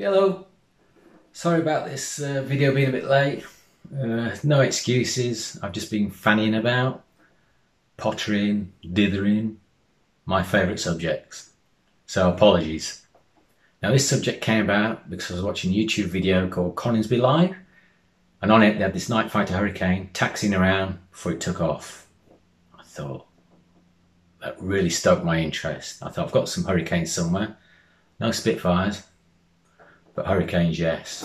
Hello. Sorry about this uh, video being a bit late. Uh, no excuses. I've just been fannying about, pottering, dithering, my favourite subjects. So apologies. Now this subject came about because I was watching a YouTube video called Coningsby Live and on it they had this night fighter hurricane taxiing around before it took off. I thought that really stoked my interest. I thought I've got some hurricanes somewhere. No Spitfires, but Hurricanes, yes.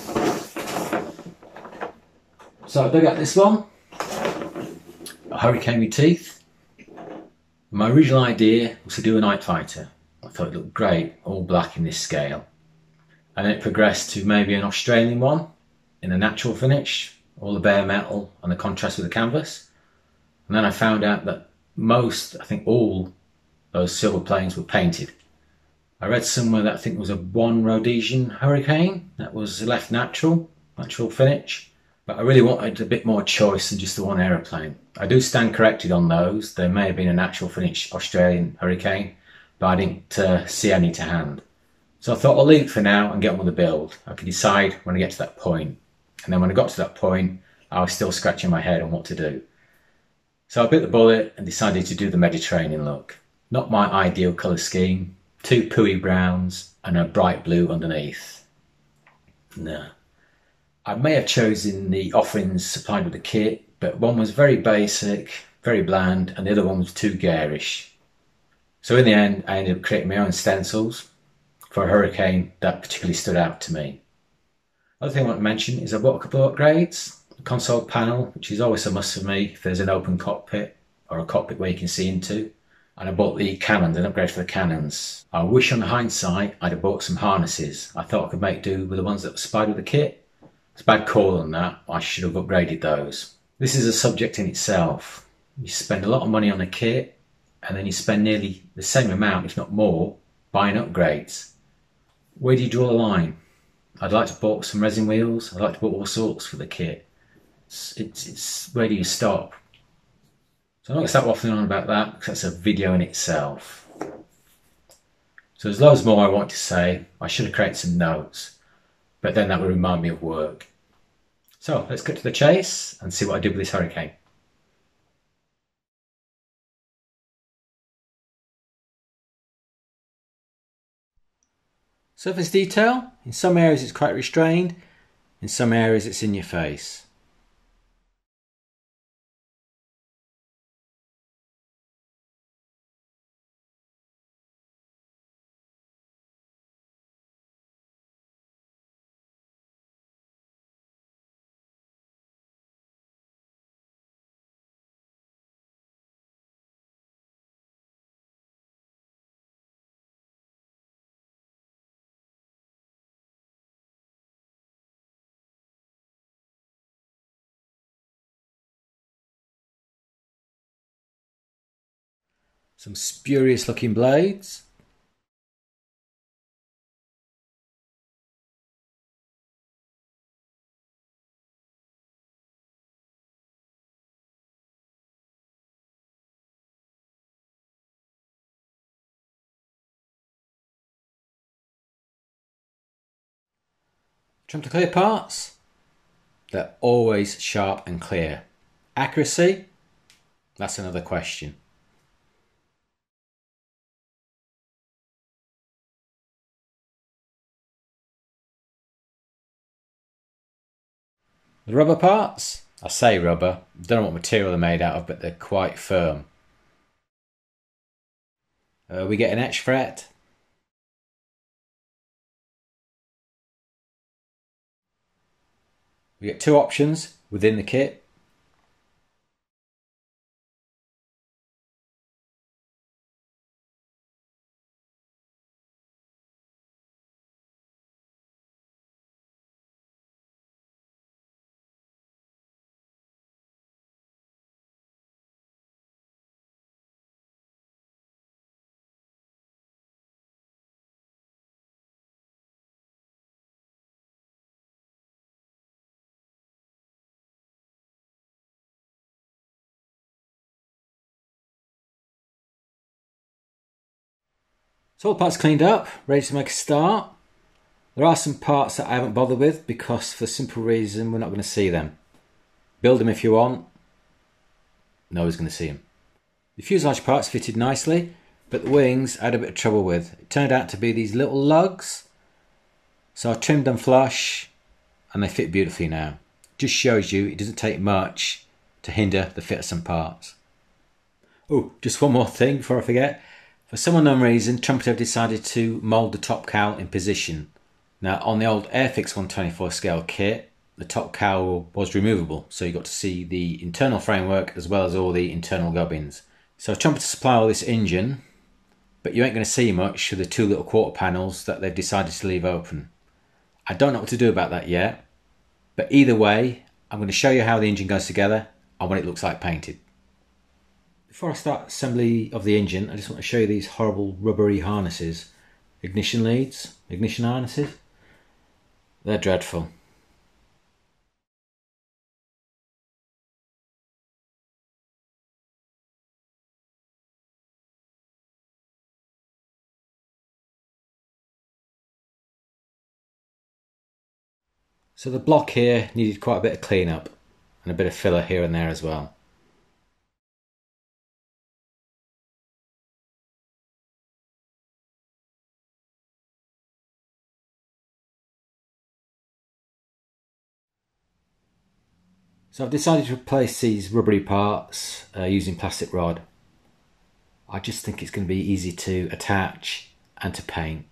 So I dug out this one, a Hurricane with teeth. My original idea was to do a night fighter. I thought it looked great, all black in this scale. And then it progressed to maybe an Australian one in a natural finish, all the bare metal and the contrast with the canvas. And then I found out that most, I think all, those silver planes were painted. I read somewhere that I think was a one Rhodesian Hurricane that was left natural, natural finish. But I really wanted a bit more choice than just the one aeroplane. I do stand corrected on those. There may have been a natural finish Australian Hurricane, but I didn't uh, see any to hand. So I thought I'll leave it for now and get on with the build. I can decide when I get to that point. And then when I got to that point, I was still scratching my head on what to do. So I bit the bullet and decided to do the Mediterranean look. Not my ideal colour scheme, two pooey browns and a bright blue underneath. No. I may have chosen the offerings supplied with the kit, but one was very basic, very bland, and the other one was too garish. So in the end, I ended up creating my own stencils for a hurricane that particularly stood out to me. Other thing I want to mention is I bought a couple of upgrades. The console panel, which is always a must for me if there's an open cockpit or a cockpit where you can see into and I bought the cannons, an upgrade for the cannons. I wish on hindsight I'd have bought some harnesses. I thought I could make do with the ones that were supplied with the kit. It's a bad call on that. I should have upgraded those. This is a subject in itself. You spend a lot of money on a kit and then you spend nearly the same amount, if not more, buying upgrades. Where do you draw the line? I'd like to bought some resin wheels. I'd like to bought all sorts for the kit. It's, it's, it's where do you stop? So I'm not going to start waffling on about that because that's a video in itself. So there's loads more I want to say. I should have created some notes, but then that would remind me of work. So let's cut to the chase and see what I did with this hurricane. Surface detail, in some areas it's quite restrained, in some areas it's in your face. Some spurious looking blades. Trim to clear parts. They're always sharp and clear. Accuracy? That's another question. The rubber parts, I say rubber, don't know what material they're made out of, but they're quite firm. Uh, we get an etch fret. We get two options within the kit. So all the parts cleaned up, ready to make a start. There are some parts that I haven't bothered with because for the simple reason we're not going to see them. Build them if you want. No one's going to see them. The fuselage parts fitted nicely, but the wings I had a bit of trouble with. It turned out to be these little lugs. So I trimmed them flush and they fit beautifully now. Just shows you it doesn't take much to hinder the fit of some parts. Oh, just one more thing before I forget. For some unknown reason, Trumpeter have decided to mould the top cowl in position. Now, on the old Airfix 124 scale kit, the top cowl was removable, so you got to see the internal framework as well as all the internal gubbins. So I've supply all this engine, but you ain't going to see much of the two little quarter panels that they've decided to leave open. I don't know what to do about that yet, but either way, I'm going to show you how the engine goes together and what it looks like painted. Before I start assembly of the engine, I just want to show you these horrible rubbery harnesses. Ignition leads, ignition harnesses. They're dreadful. So the block here needed quite a bit of cleanup and a bit of filler here and there as well. So I've decided to replace these rubbery parts uh, using plastic rod. I just think it's going to be easy to attach and to paint.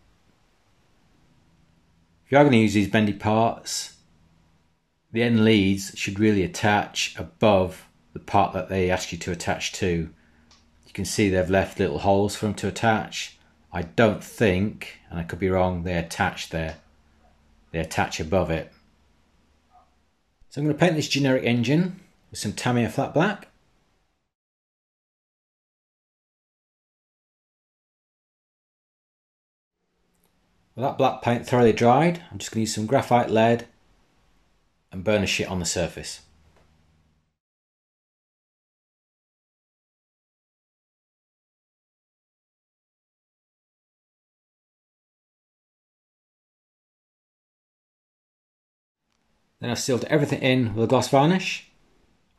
If you are going to use these bendy parts, the end leads should really attach above the part that they ask you to attach to. You can see they've left little holes for them to attach. I don't think, and I could be wrong, they attach there. They attach above it. So I'm going to paint this generic engine with some Tamiya flat black. With that black paint thoroughly dried, I'm just going to use some graphite lead and burnish it on the surface. Then I've sealed everything in with a gloss varnish.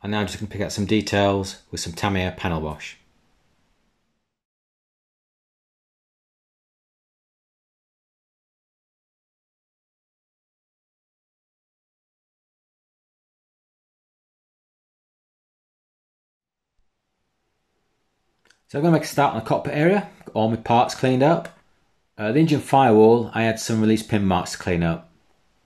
And now I'm just going to pick out some details with some Tamiya panel wash. So I'm going to make a start on the cockpit area, Got all my parts cleaned up. Uh, the engine firewall, I had some release pin marks to clean up.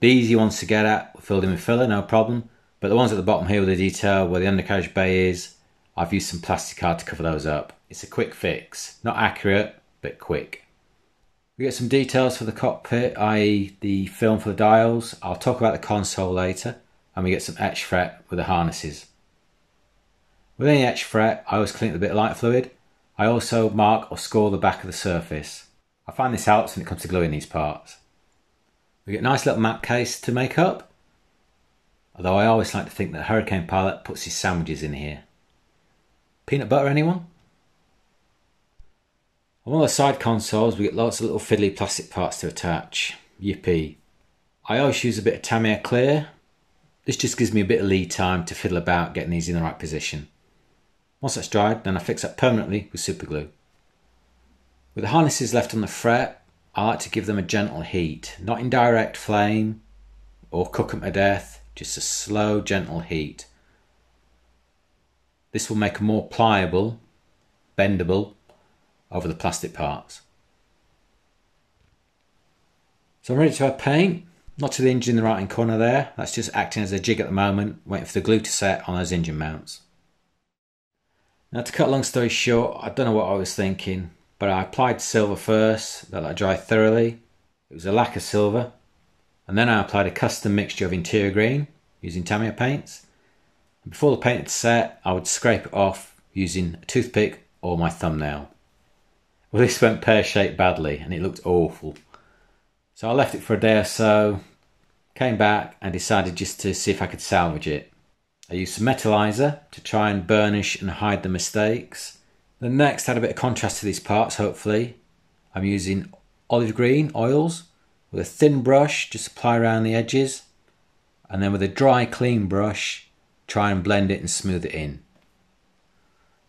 The easy ones to get at filled in with filler, no problem. But the ones at the bottom here with the detail where the undercarriage bay is, I've used some plastic card to cover those up. It's a quick fix. Not accurate, but quick. We get some details for the cockpit, i.e. the film for the dials. I'll talk about the console later. And we get some etch fret with the harnesses. With any etch fret, I always clean it with a bit of light fluid. I also mark or score the back of the surface. I find this helps when it comes to gluing these parts. We get a nice little map case to make up. Although I always like to think that Hurricane Pilot puts his sandwiches in here. Peanut butter, anyone? On one of the side consoles, we get lots of little fiddly plastic parts to attach. Yippee. I always use a bit of Tamiya Clear. This just gives me a bit of lead time to fiddle about getting these in the right position. Once that's dried, then I fix that permanently with super glue. With the harnesses left on the fret, I like to give them a gentle heat, not in direct flame or cook them to death, just a slow, gentle heat. This will make them more pliable, bendable over the plastic parts. So I'm ready to paint. Not to the engine in the right hand corner there, that's just acting as a jig at the moment, waiting for the glue to set on those engine mounts. Now to cut a long story short, I don't know what I was thinking but I applied silver first, let that dry thoroughly. It was a lacquer silver. And then I applied a custom mixture of interior green using Tamiya paints. And before the paint had set, I would scrape it off using a toothpick or my thumbnail. Well, this went pear-shaped badly and it looked awful. So I left it for a day or so, came back and decided just to see if I could salvage it. I used some metallizer to try and burnish and hide the mistakes. The next, add a bit of contrast to these parts, hopefully. I'm using olive green oils with a thin brush, just apply around the edges. And then with a dry, clean brush, try and blend it and smooth it in.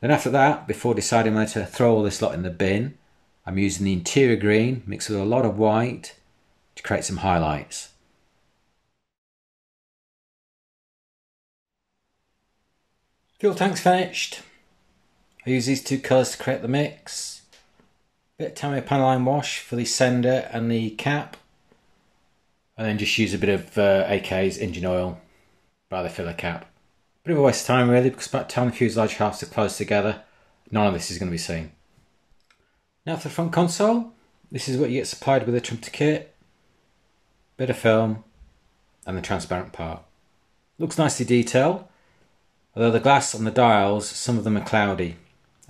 Then after that, before deciding whether to throw all this lot in the bin, I'm using the interior green mixed with a lot of white to create some highlights. Fuel tank's finished. I use these two colours to create the mix. Bit of Tamiya Panel Line wash for the sender and the cap. And then just use a bit of uh, AK's engine oil by the filler cap. Bit of a waste of time really because by the time the fuselage halves are close together, none of this is going to be seen. Now for the front console, this is what you get supplied with a trumpeter kit. Bit of film and the transparent part. Looks nicely detailed. Although the glass on the dials, some of them are cloudy.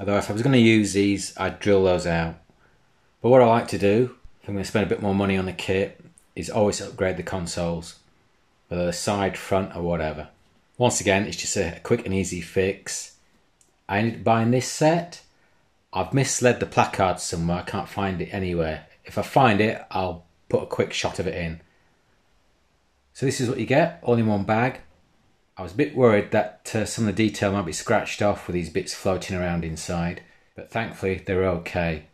Although if I was going to use these, I'd drill those out. But what I like to do, if I'm going to spend a bit more money on the kit, is always upgrade the consoles. Whether the side, front or whatever. Once again, it's just a quick and easy fix. I ended up buying this set. I've misled the placard somewhere, I can't find it anywhere. If I find it, I'll put a quick shot of it in. So this is what you get, all in one bag. I was a bit worried that uh, some of the detail might be scratched off with these bits floating around inside, but thankfully they're okay.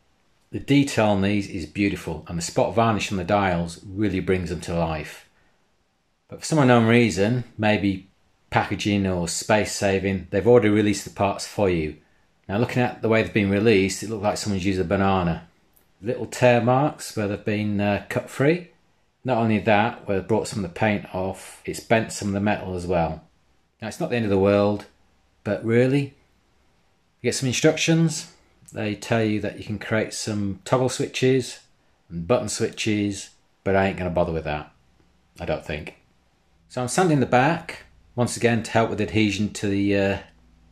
The detail on these is beautiful and the spot varnish on the dials really brings them to life. But for some unknown reason, maybe packaging or space saving, they've already released the parts for you. Now looking at the way they've been released, it looks like someone's used a banana. Little tear marks where they've been uh, cut free. Not only that, where they've brought some of the paint off, it's bent some of the metal as well. Now, it's not the end of the world, but really, you get some instructions. They tell you that you can create some toggle switches and button switches, but I ain't going to bother with that. I don't think. So I'm sanding the back, once again to help with adhesion to the uh,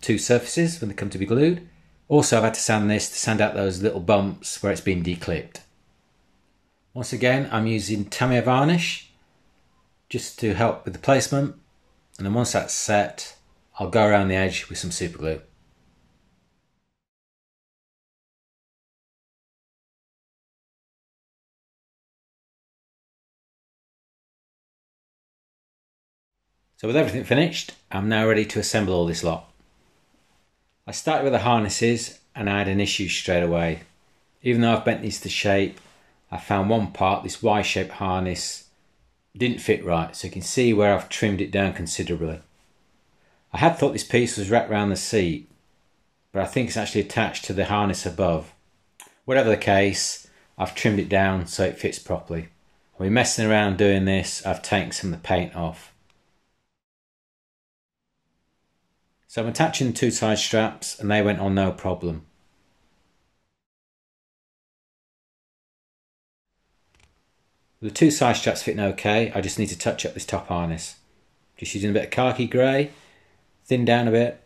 two surfaces when they come to be glued. Also, I've had to sand this to sand out those little bumps where it's been declipped. Once again, I'm using Tamiya varnish just to help with the placement and then once that's set, I'll go around the edge with some super glue. So with everything finished, I'm now ready to assemble all this lot. I started with the harnesses and I had an issue straight away. Even though I've bent these to shape, I found one part, this Y-shaped harness, didn't fit right, so you can see where I've trimmed it down considerably. I had thought this piece was wrapped around the seat, but I think it's actually attached to the harness above. Whatever the case, I've trimmed it down so it fits properly. I've been messing around doing this, I've taken some of the paint off. So I'm attaching the two side straps and they went on no problem. The two side straps fitting okay, I just need to touch up this top harness. Just using a bit of khaki grey, thin down a bit.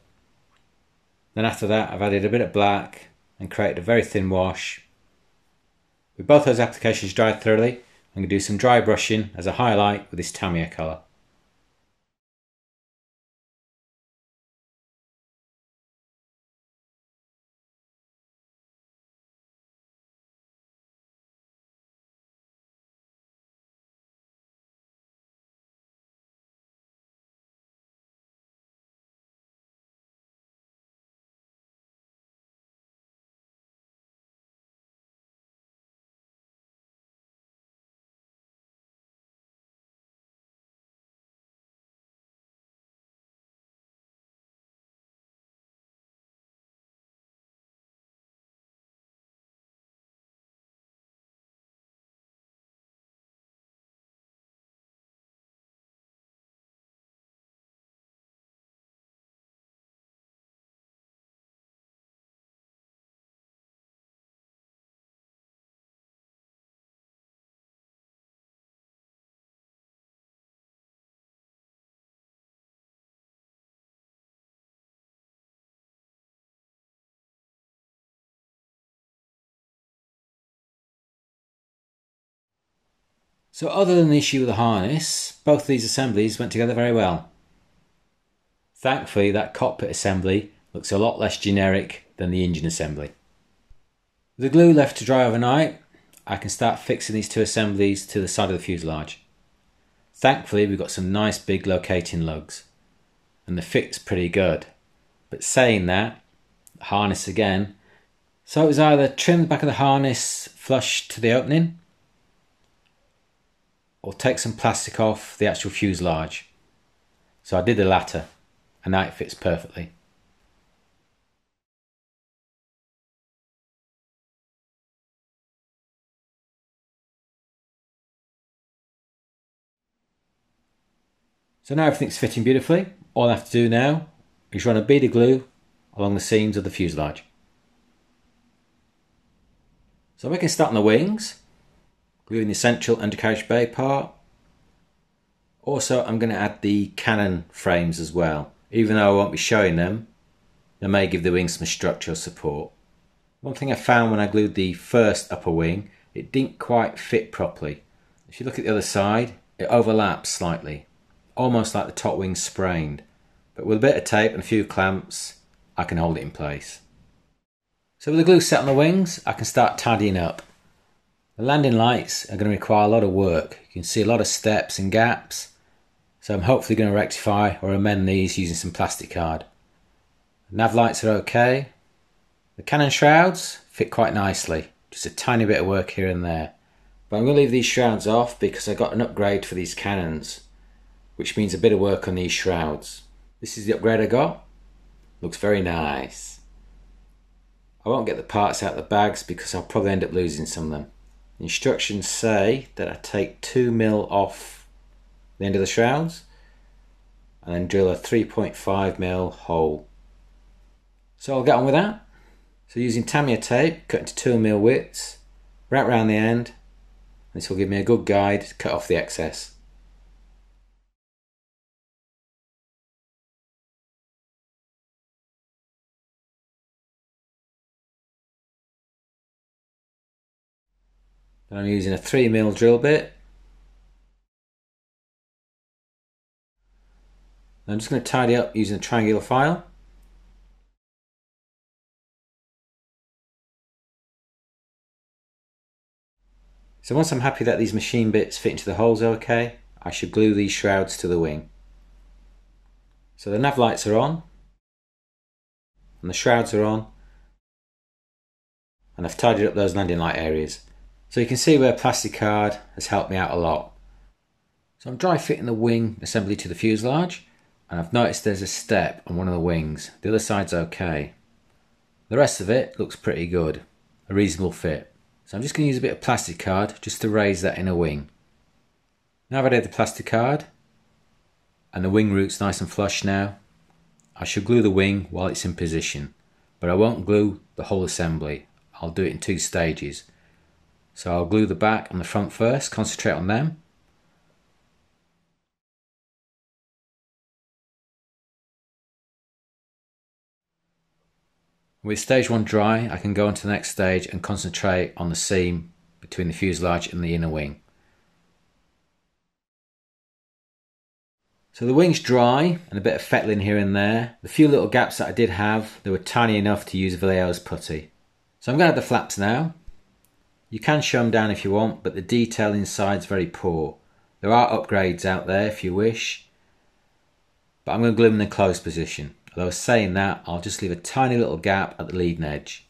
Then after that I've added a bit of black and created a very thin wash. With both those applications dried thoroughly, I'm going to do some dry brushing as a highlight with this Tamiya colour. So other than the issue with the harness, both these assemblies went together very well. Thankfully that cockpit assembly looks a lot less generic than the engine assembly. The glue left to dry overnight, I can start fixing these two assemblies to the side of the fuselage. Thankfully we've got some nice big locating lugs and the fit's pretty good. But saying that, harness again, so it was either trim the back of the harness flush to the opening or take some plastic off the actual fuselage. So I did the latter and now it fits perfectly. So now everything's fitting beautifully. All I have to do now is run a bead of glue along the seams of the fuselage. So we can start on the wings, gluing the central undercarriage bay part. Also, I'm going to add the cannon frames as well. Even though I won't be showing them, they may give the wings some structural support. One thing I found when I glued the first upper wing, it didn't quite fit properly. If you look at the other side, it overlaps slightly almost like the top wing sprained, but with a bit of tape and a few clamps, I can hold it in place. So with the glue set on the wings, I can start tidying up. The landing lights are going to require a lot of work. You can see a lot of steps and gaps, so I'm hopefully going to rectify or amend these using some plastic card. The nav lights are okay. The cannon shrouds fit quite nicely, just a tiny bit of work here and there. But I'm going to leave these shrouds off because I got an upgrade for these cannons which means a bit of work on these shrouds. This is the upgrade I got. Looks very nice. I won't get the parts out of the bags because I'll probably end up losing some of them. Instructions say that I take 2 mil off the end of the shrouds and then drill a 3.5 mil hole. So I'll get on with that. So using Tamiya tape, cut into 2 mil widths, wrap around the end. This will give me a good guide to cut off the excess. I'm using a 3mm drill bit. I'm just going to tidy up using a triangular file. So once I'm happy that these machine bits fit into the holes okay, I should glue these shrouds to the wing. So the nav lights are on, and the shrouds are on, and I've tidied up those landing light areas. So you can see where plastic card has helped me out a lot. So I'm dry fitting the wing assembly to the fuselage and I've noticed there's a step on one of the wings. The other side's okay. The rest of it looks pretty good, a reasonable fit. So I'm just going to use a bit of plastic card just to raise that inner wing. Now I've added the plastic card and the wing root's nice and flush now, I should glue the wing while it's in position, but I won't glue the whole assembly. I'll do it in two stages. So I'll glue the back and the front first, concentrate on them. With stage one dry, I can go on to the next stage and concentrate on the seam between the fuselage and the inner wing. So the wing's dry and a bit of fettling here and there. The few little gaps that I did have, they were tiny enough to use Vallejo's putty. So I'm going to add the flaps now. You can show them down if you want, but the detail inside is very poor. There are upgrades out there if you wish, but I'm going to glue them in the closed position. Although saying that, I'll just leave a tiny little gap at the leading edge.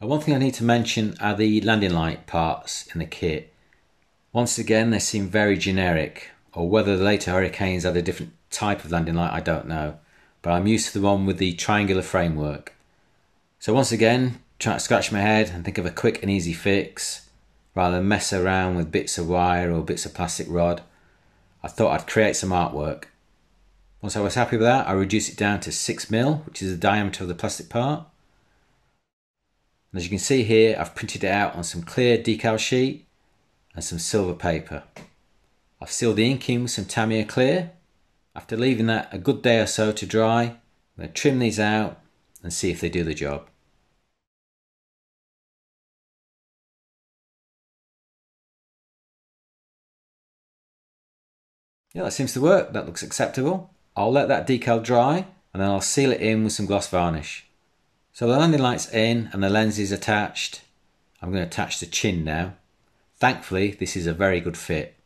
And one thing I need to mention are the landing light parts in the kit. Once again, they seem very generic, or whether the later Hurricanes had a different type of landing light, I don't know. But I'm used to the one with the triangular framework. So once again, trying to scratch my head and think of a quick and easy fix rather than mess around with bits of wire or bits of plastic rod. I thought I'd create some artwork. Once I was happy with that, I reduced it down to 6mm, which is the diameter of the plastic part. And as you can see here, I've printed it out on some clear decal sheet and some silver paper. I've sealed the ink in with some Tamiya clear. After leaving that a good day or so to dry, I'm going to trim these out and see if they do the job. Yeah, that seems to work. That looks acceptable. I'll let that decal dry and then I'll seal it in with some gloss varnish. So the landing light's in and the lens is attached. I'm going to attach the chin now. Thankfully, this is a very good fit.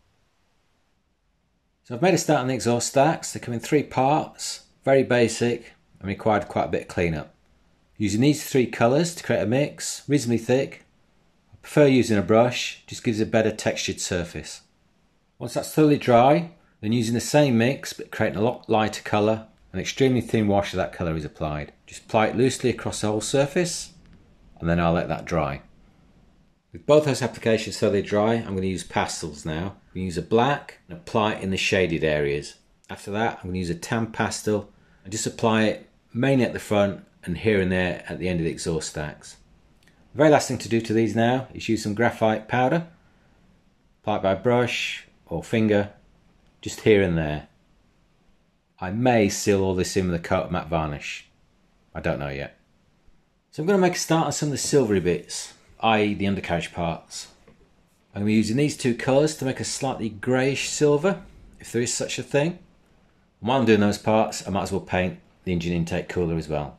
So I've made a start on the exhaust stacks. They come in three parts, very basic and required quite a bit of cleanup. Using these three colours to create a mix, reasonably thick. I prefer using a brush, just gives a better textured surface. Once that's thoroughly dry, then using the same mix but creating a lot lighter colour, an extremely thin wash of that colour is applied. Just apply it loosely across the whole surface and then I'll let that dry. With both those applications thoroughly dry, I'm going to use pastels now. I'm going to use a black and apply it in the shaded areas. After that, I'm going to use a tan pastel and just apply it mainly at the front and here and there at the end of the exhaust stacks. The very last thing to do to these now is use some graphite powder. Apply it by brush or finger, just here and there. I may seal all this in with a coat of matte varnish. I don't know yet. So I'm going to make a start on some of the silvery bits, i.e. the undercarriage parts. I'm going to be using these two colours to make a slightly greyish silver, if there is such a thing. And while I'm doing those parts, I might as well paint the engine intake cooler as well.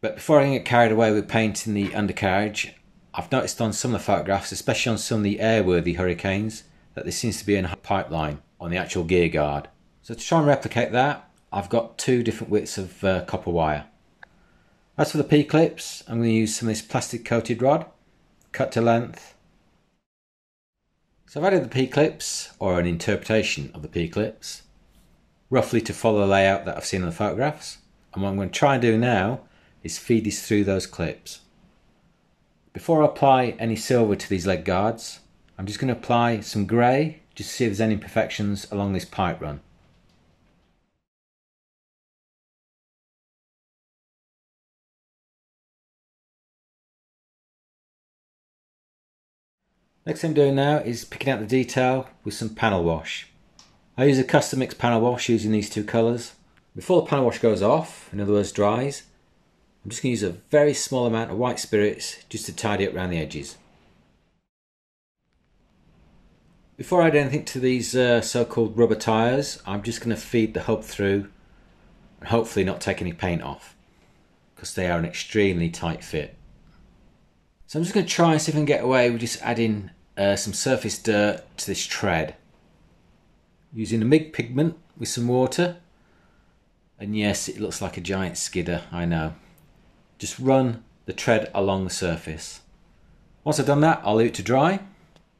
But before I get carried away with painting the undercarriage, I've noticed on some of the photographs, especially on some of the airworthy Hurricanes, that there seems to be a pipeline on the actual gear guard. So to try and replicate that, I've got two different widths of uh, copper wire. As for the P-clips, I'm going to use some of this plastic coated rod, cut to length. So I've added the P-clips, or an interpretation of the P-clips, roughly to follow the layout that I've seen in the photographs. And what I'm going to try and do now is feed this through those clips. Before I apply any silver to these leg guards, I'm just going to apply some grey just to see if there's any imperfections along this pipe run. Next thing I'm doing now is picking out the detail with some panel wash. I use a custom mix panel wash using these two colours. Before the panel wash goes off, in other words dries, I'm just going to use a very small amount of white spirits just to tidy up around the edges. Before I add anything to these uh, so-called rubber tyres, I'm just going to feed the hub through and hopefully not take any paint off because they are an extremely tight fit. So I'm just going to try and see if I can get away with just adding uh, some surface dirt to this tread using a MIG pigment with some water. And yes, it looks like a giant skidder, I know. Just run the tread along the surface. Once I've done that, I'll leave it to dry.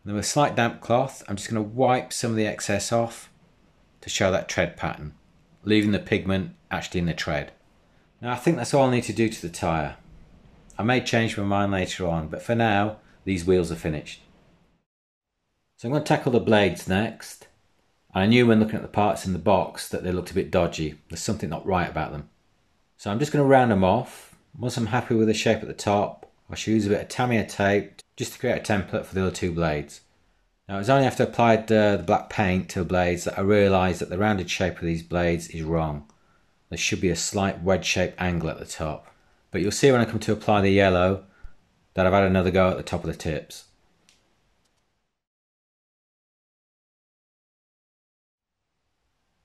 Then with a slight damp cloth, I'm just going to wipe some of the excess off to show that tread pattern, leaving the pigment actually in the tread. Now I think that's all I need to do to the tyre. I may change my mind later on, but for now, these wheels are finished. So I'm going to tackle the blades next. I knew when looking at the parts in the box that they looked a bit dodgy. There's something not right about them. So I'm just going to round them off. Once I'm happy with the shape at the top, I shall use a bit of Tamiya tape just to create a template for the other two blades. Now it was only after I applied uh, the black paint to the blades that I realised that the rounded shape of these blades is wrong. There should be a slight wedge shaped angle at the top. But you'll see when I come to apply the yellow that I've had another go at the top of the tips.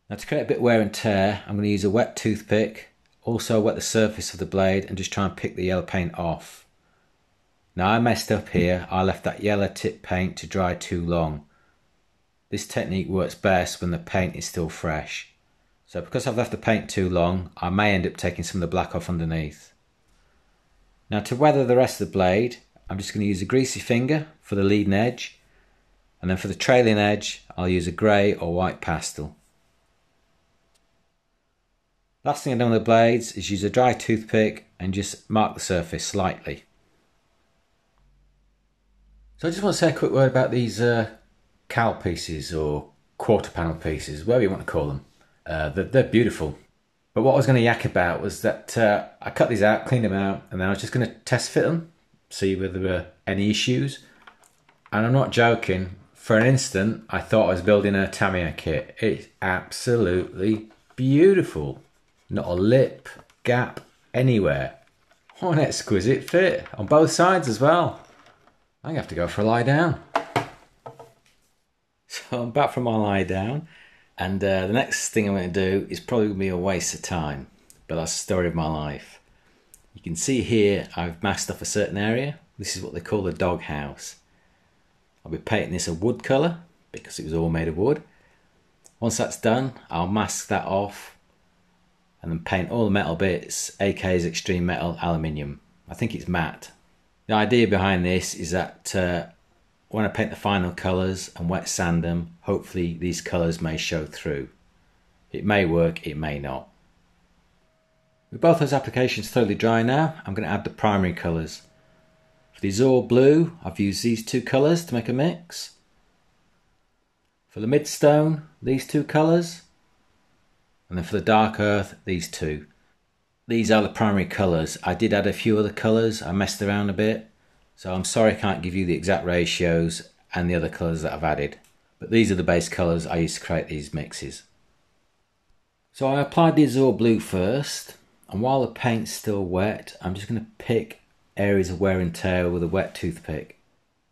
Now to create a bit of wear and tear, I'm going to use a wet toothpick, also wet the surface of the blade and just try and pick the yellow paint off. Now I messed up here, I left that yellow tip paint to dry too long. This technique works best when the paint is still fresh. So because I've left the paint too long, I may end up taking some of the black off underneath. Now to weather the rest of the blade, I'm just going to use a greasy finger for the leading edge, and then for the trailing edge, I'll use a grey or white pastel. Last thing I've done with the blades is use a dry toothpick and just mark the surface slightly. So I just want to say a quick word about these uh, cowl pieces or quarter panel pieces, whatever you want to call them. Uh, they're, they're, beautiful. But what I was going to yak about was that uh, I cut these out, cleaned them out, and then I was just going to test fit them, see whether there were any issues. And I'm not joking, for an instant, I thought I was building a Tamiya kit. It's absolutely beautiful. Not a lip, gap, anywhere. What an exquisite fit. On both sides as well. I have to go for a lie down. So I'm back from my lie down. And uh, the next thing I'm going to do is probably going to be a waste of time. But that's the story of my life. You can see here I've masked off a certain area. This is what they call the doghouse. I'll be painting this a wood colour because it was all made of wood. Once that's done, I'll mask that off and then paint all the metal bits, AK's Xtreme Metal Aluminium. I think it's matte. The idea behind this is that uh, when I paint the final colours and wet sand them, hopefully these colours may show through. It may work, it may not. With both those applications thoroughly dry now, I'm going to add the primary colours. For the Azure Blue, I've used these two colours to make a mix. For the midstone, these two colours. And then for the dark earth, these two. These are the primary colours. I did add a few other colours, I messed around a bit. So I'm sorry I can't give you the exact ratios and the other colours that I've added. But these are the base colours I used to create these mixes. So I applied the Azure Blue first and while the paint's still wet, I'm just going to pick areas of wear and tear with a wet toothpick.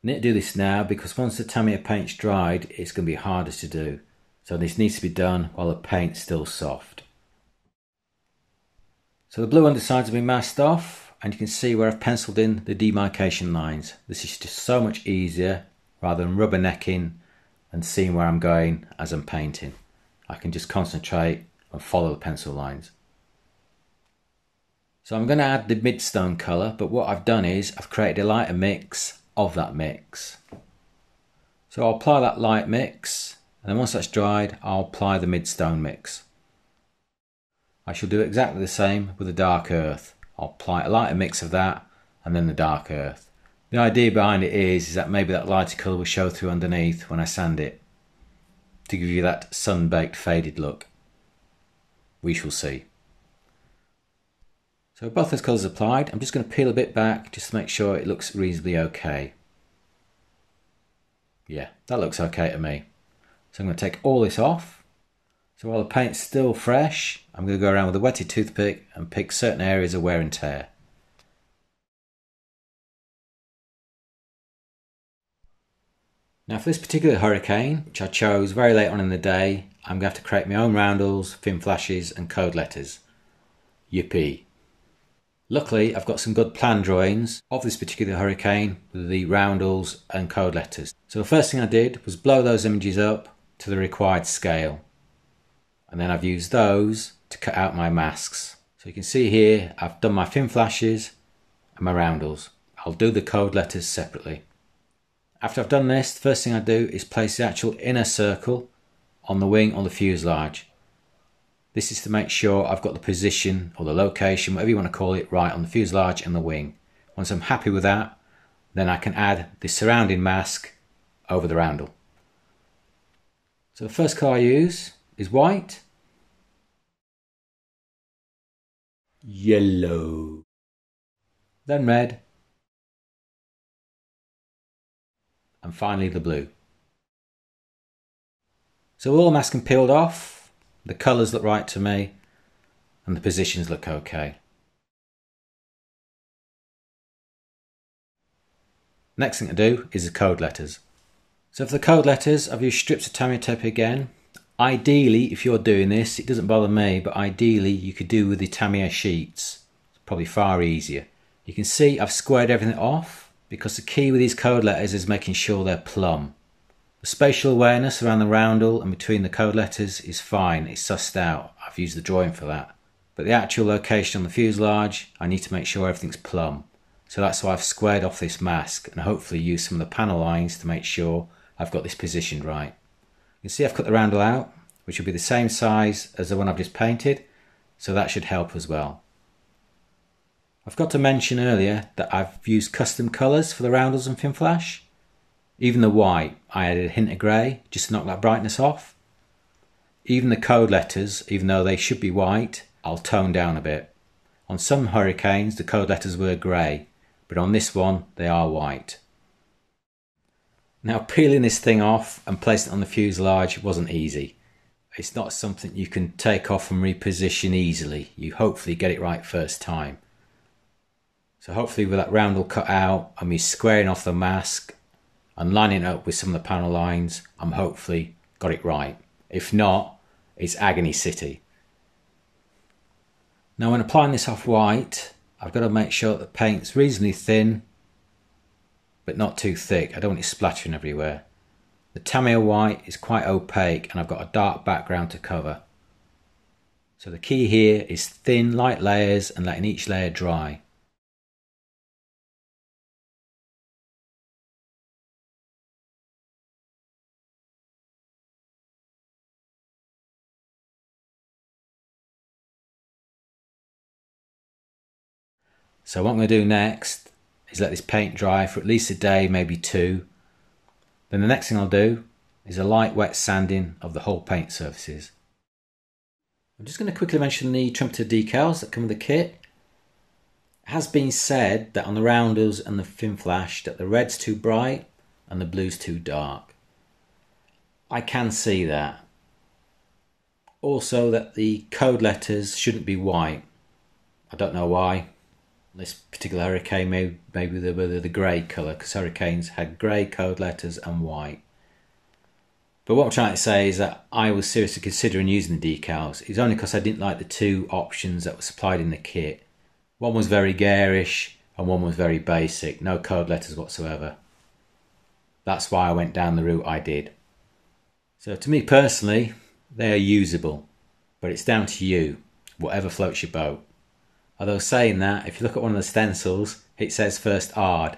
I need to do this now because once the Tamiya paint's dried, it's going to be harder to do. So this needs to be done while the paint's still soft. So the blue undersides been masked off and you can see where I've penciled in the demarcation lines. This is just so much easier rather than rubbernecking and seeing where I'm going as I'm painting. I can just concentrate and follow the pencil lines. So I'm going to add the midstone colour, but what I've done is I've created a lighter mix of that mix. So I'll apply that light mix, and then once that's dried, I'll apply the midstone mix. I shall do exactly the same with the dark earth. I'll apply a lighter mix of that, and then the dark earth. The idea behind it is, is that maybe that lighter colour will show through underneath when I sand it, to give you that sun-baked faded look. We shall see. So both those colours applied, I'm just going to peel a bit back just to make sure it looks reasonably okay. Yeah, that looks okay to me. So I'm going to take all this off. So while the paint's still fresh, I'm going to go around with a wetted toothpick and pick certain areas of wear and tear. Now for this particular hurricane, which I chose very late on in the day, I'm going to have to create my own roundels, fin flashes and code letters. Yippee! Luckily, I've got some good plan drawings of this particular hurricane with the roundels and code letters. So the first thing I did was blow those images up to the required scale. And then I've used those to cut out my masks. So you can see here, I've done my fin flashes and my roundels. I'll do the code letters separately. After I've done this, the first thing I do is place the actual inner circle on the wing on the fuselage. This is to make sure I've got the position or the location, whatever you want to call it, right on the fuselage and the wing. Once I'm happy with that, then I can add the surrounding mask over the roundel. So the first colour I use is white, yellow, then red, and finally the blue. So all the masking peeled off, the colours look right to me and the positions look okay. Next thing to do is the code letters. So for the code letters, I've used strips of Tamiya tape again. Ideally, if you're doing this, it doesn't bother me, but ideally you could do with the Tamiya sheets. It's probably far easier. You can see I've squared everything off because the key with these code letters is making sure they're plumb. The spatial awareness around the roundel and between the code letters is fine, it's sussed out. I've used the drawing for that. But the actual location on the fuselage, I need to make sure everything's plumb. So that's why I've squared off this mask and hopefully use some of the panel lines to make sure I've got this positioned right. You can see I've cut the roundel out, which will be the same size as the one I've just painted, so that should help as well. I've got to mention earlier that I've used custom colours for the roundels and fin flash. Even the white, I added a hint of grey just to knock that brightness off. Even the code letters, even though they should be white, I'll tone down a bit. On some hurricanes, the code letters were grey, but on this one, they are white. Now, peeling this thing off and placing it on the fuselage wasn't easy. It's not something you can take off and reposition easily. You hopefully get it right first time. So hopefully with that round roundel cut out and me squaring off the mask and lining it up with some of the panel lines, I'm hopefully got it right. If not, it's agony city. Now when applying this off white, I've got to make sure that the paint's reasonably thin but not too thick. I don't want it splattering everywhere. The Tamiya white is quite opaque and I've got a dark background to cover. So the key here is thin, light layers and letting each layer dry. So what I'm going to do next is let this paint dry for at least a day, maybe two. Then the next thing I'll do is a light wet sanding of the whole paint surfaces. I'm just going to quickly mention the trumpeter decals that come with the kit. It has been said that on the roundels and the fin flash that the red's too bright and the blue's too dark. I can see that. Also that the code letters shouldn't be white. I don't know why this particular hurricane maybe, maybe they were the grey colour because hurricanes had grey code letters and white. But what I'm trying to say is that I was seriously considering using the decals. It's only because I didn't like the two options that were supplied in the kit. One was very garish and one was very basic, no code letters whatsoever. That's why I went down the route I did. So to me personally, they are usable, but it's down to you, whatever floats your boat. Although saying that, if you look at one of the stencils, it says first ard.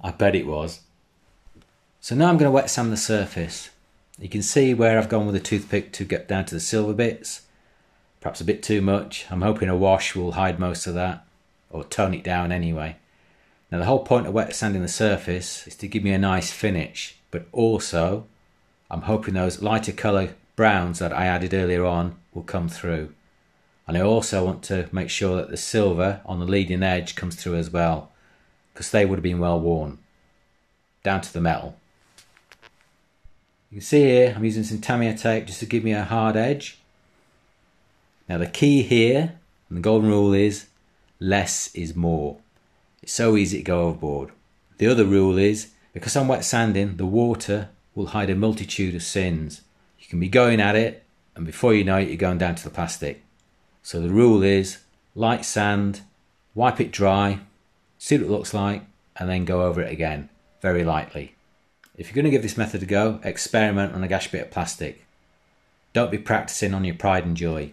I bet it was. So now I'm going to wet sand the surface. You can see where I've gone with the toothpick to get down to the silver bits. Perhaps a bit too much. I'm hoping a wash will hide most of that, or tone it down anyway. Now the whole point of wet sanding the surface is to give me a nice finish, but also I'm hoping those lighter colour browns that I added earlier on will come through. And I also want to make sure that the silver on the leading edge comes through as well, because they would have been well worn, down to the metal. You can see here I'm using some Tamiya tape just to give me a hard edge. Now the key here, and the golden rule is, less is more. It's so easy to go overboard. The other rule is, because I'm wet sanding, the water will hide a multitude of sins. You can be going at it, and before you know it, you're going down to the plastic. So the rule is light sand, wipe it dry, see what it looks like, and then go over it again, very lightly. If you're going to give this method a go, experiment on a gash bit of plastic. Don't be practicing on your pride and joy.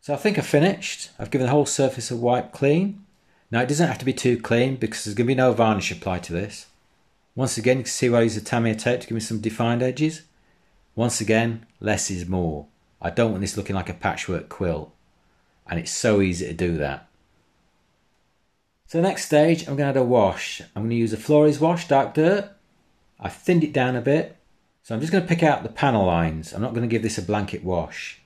So I think I've finished. I've given the whole surface a wipe clean. Now it doesn't have to be too clean because there's going to be no varnish applied to this. Once again, you can see why I use a Tamiya tape to give me some defined edges. Once again, less is more. I don't want this looking like a patchwork quilt. And it's so easy to do that. So the next stage, I'm going to add a wash. I'm going to use a Flory wash, dark dirt. I've thinned it down a bit. So I'm just going to pick out the panel lines. I'm not going to give this a blanket wash.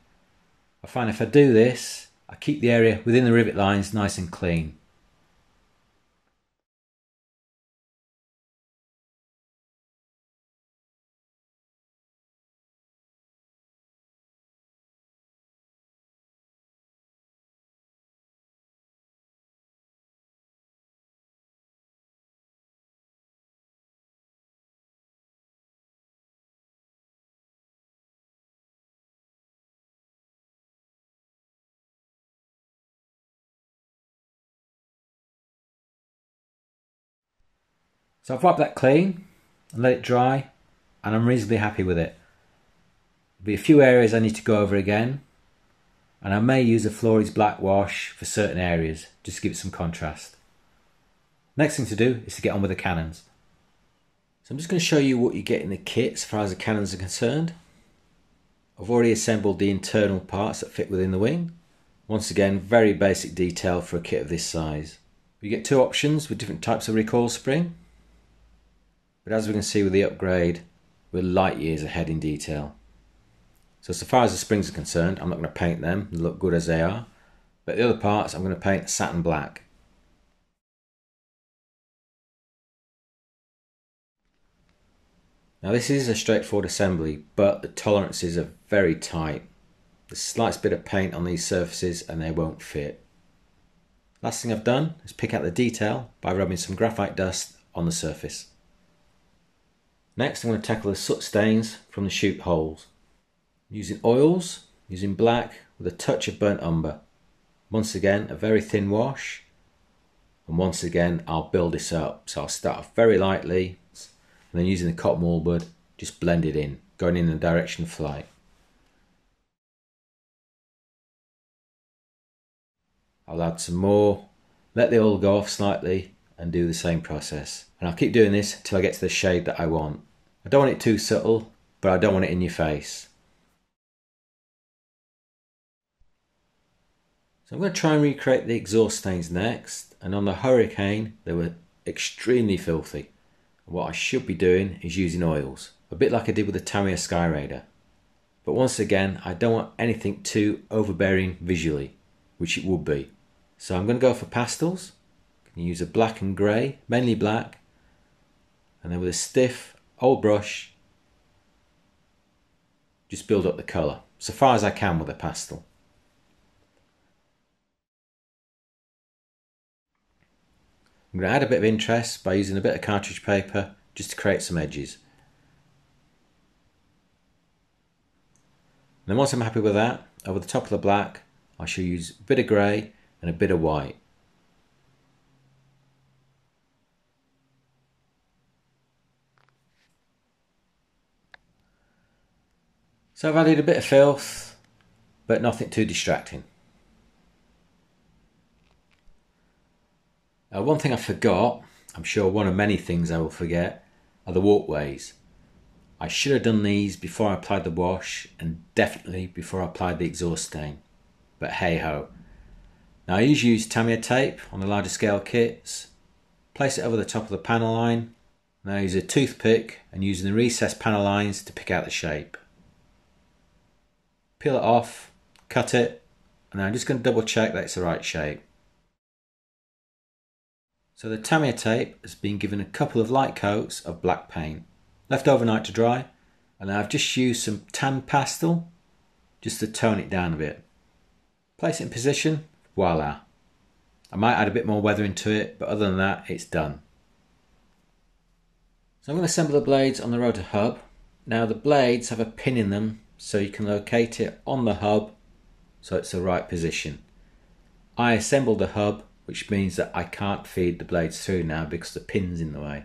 I find if I do this, I keep the area within the rivet lines nice and clean. So I've wiped that clean and let it dry and I'm reasonably happy with it. There'll be a few areas I need to go over again and I may use a Flory black wash for certain areas just to give it some contrast. Next thing to do is to get on with the cannons. So I'm just going to show you what you get in the kit as far as the cannons are concerned. I've already assembled the internal parts that fit within the wing. Once again, very basic detail for a kit of this size. You get two options with different types of recoil spring. But as we can see with the upgrade, we're light years ahead in detail. So as far as the springs are concerned, I'm not going to paint them, they look good as they are. But the other parts I'm going to paint satin black. Now this is a straightforward assembly, but the tolerances are very tight. The slightest bit of paint on these surfaces and they won't fit. Last thing I've done is pick out the detail by rubbing some graphite dust on the surface. Next I'm going to tackle the soot stains from the chute holes. Using oils, using black, with a touch of burnt umber. Once again, a very thin wash. And once again, I'll build this up. So I'll start off very lightly and then using the cotton wool bud, just blend it in, going in the direction of flight. I'll add some more, let the oil go off slightly and do the same process. And I'll keep doing this till I get to the shade that I want. I don't want it too subtle, but I don't want it in your face. So I'm going to try and recreate the exhaust stains next. And on the Hurricane, they were extremely filthy. What I should be doing is using oils, a bit like I did with the Tamiya Skyraider. But once again, I don't want anything too overbearing visually, which it would be. So I'm going to go for pastels. Use a black and grey, mainly black. And then with a stiff old brush, just build up the colour, so far as I can with a pastel. I'm going to add a bit of interest by using a bit of cartridge paper just to create some edges. And then once I'm happy with that, over the top of the black, I shall use a bit of grey and a bit of white. So I've added a bit of filth, but nothing too distracting. Uh, one thing I forgot, I'm sure one of many things I will forget, are the walkways. I should have done these before I applied the wash and definitely before I applied the exhaust stain. But hey ho. Now I usually use Tamiya tape on the larger scale kits, place it over the top of the panel line, and I use a toothpick and using the recessed panel lines to pick out the shape. Peel it off, cut it, and I'm just going to double check that it's the right shape. So the Tamiya tape has been given a couple of light coats of black paint, left overnight to dry, and I've just used some tan pastel just to tone it down a bit. Place it in position, voila. I might add a bit more weathering to it, but other than that, it's done. So I'm going to assemble the blades on the rotor hub. Now the blades have a pin in them so you can locate it on the hub so it's the right position. I assembled the hub which means that I can't feed the blades through now because the pin's in the way.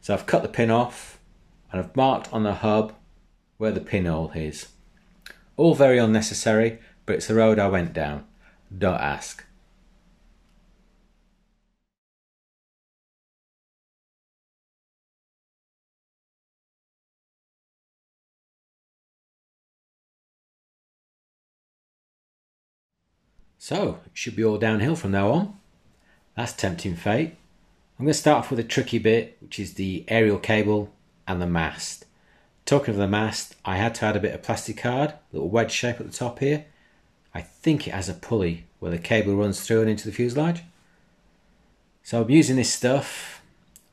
So I've cut the pin off and I've marked on the hub where the pinhole is. All very unnecessary, but it's the road I went down. Don't ask. So, it should be all downhill from now on. That's tempting fate. I'm going to start off with a tricky bit, which is the aerial cable and the mast. Talking of the mast, I had to add a bit of plastic card, little wedge shape at the top here. I think it has a pulley where the cable runs through and into the fuselage. So I'm using this stuff,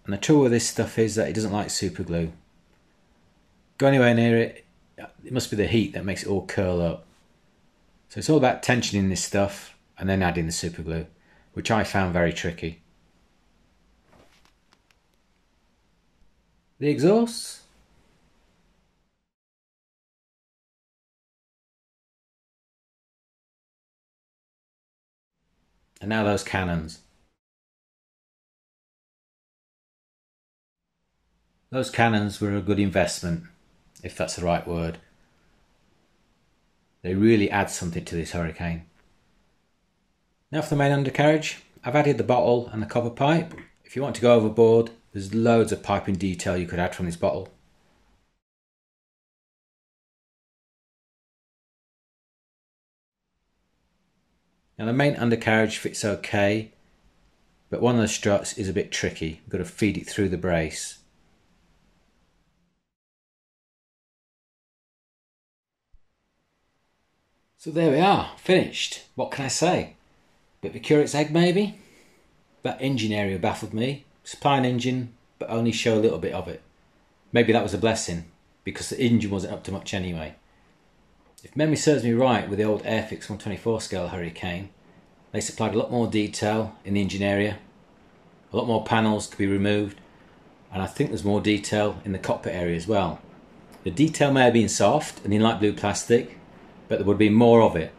and the trouble with this stuff is that it doesn't like super glue. Go anywhere near it, it must be the heat that makes it all curl up. So it's all about tensioning this stuff and then adding the super glue, which I found very tricky. The exhausts. And now those cannons. Those cannons were a good investment, if that's the right word. They really add something to this Hurricane. Now for the main undercarriage, I've added the bottle and the copper pipe. If you want to go overboard, there's loads of piping detail you could add from this bottle. Now the main undercarriage fits okay, but one of the struts is a bit tricky. You've got to feed it through the brace. So there we are, finished. What can I say? Bit of a curate's egg maybe? That engine area baffled me. Supply an engine, but only show a little bit of it. Maybe that was a blessing, because the engine wasn't up to much anyway. If memory serves me right with the old Airfix 124 scale Hurricane, they supplied a lot more detail in the engine area, a lot more panels could be removed, and I think there's more detail in the cockpit area as well. The detail may have been soft and in light blue plastic, but there would be more of it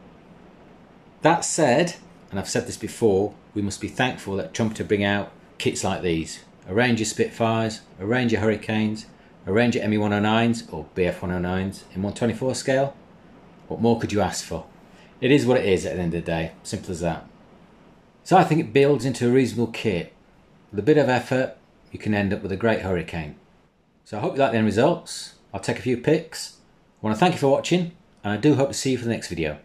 That said, and I've said this before, we must be thankful that Trumpeter bring out kits like these. A range of Spitfires, a range of Hurricanes, a range of ME109s or BF109s in 124 scale. What more could you ask for? It is what it is at the end of the day, simple as that. So I think it builds into a reasonable kit. With a bit of effort, you can end up with a great Hurricane. So I hope you like the end results. I'll take a few pics. I want to thank you for watching, and I do hope to see you for the next video.